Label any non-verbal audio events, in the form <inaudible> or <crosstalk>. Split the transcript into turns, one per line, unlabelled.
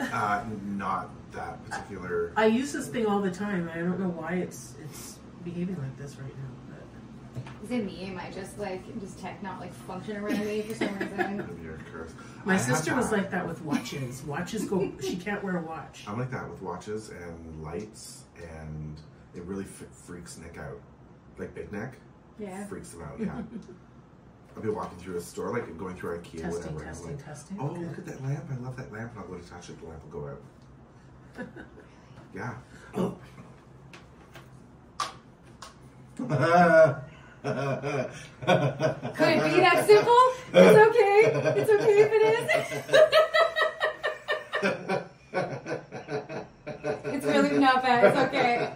Uh, not that particular.
I use this thing all the time. I don't know why it's it's behaving like this right now.
Is it me? Am I just like does tech not like function around me for some reason? <laughs>
Maybe you're cursed.
But my
I
sister was like that with watches. Watches go. She can't wear a watch.
I'm like that with watches and lights, and it really f- freaks Nick out. Like Big Neck,
Yeah.
freaks him out. Yeah. <laughs> I'll be walking through a store, like going through IKEA,
Testing,
whatever. and I'm
testing,
like,
testing.
Oh,
Okay.
look at that lamp! I love that lamp. And I'll to touch it. The lamp will go out. <laughs> yeah. Oh.
Could it be that simple? It's okay. It's okay if it is. <laughs> it's really not bad. It's okay.